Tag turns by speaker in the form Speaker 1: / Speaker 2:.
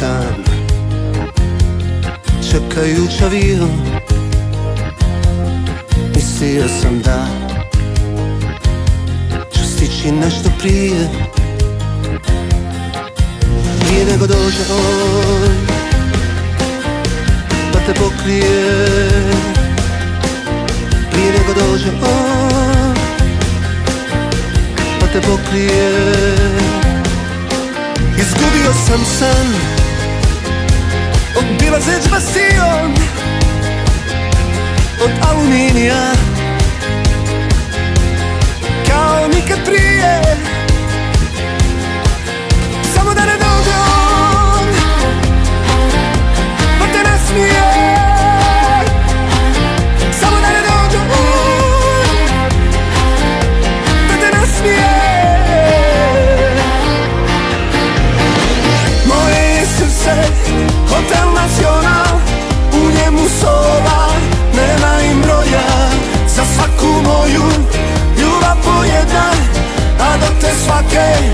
Speaker 1: dan. Čekajuć avion Mislio sam da Ću stići nešto prije. Nego dođe on Pa te pokrije. Prije nego dođe on Pa te pokrije. Izgubio sam san מתבזז בסיון עוד אלומיניום okay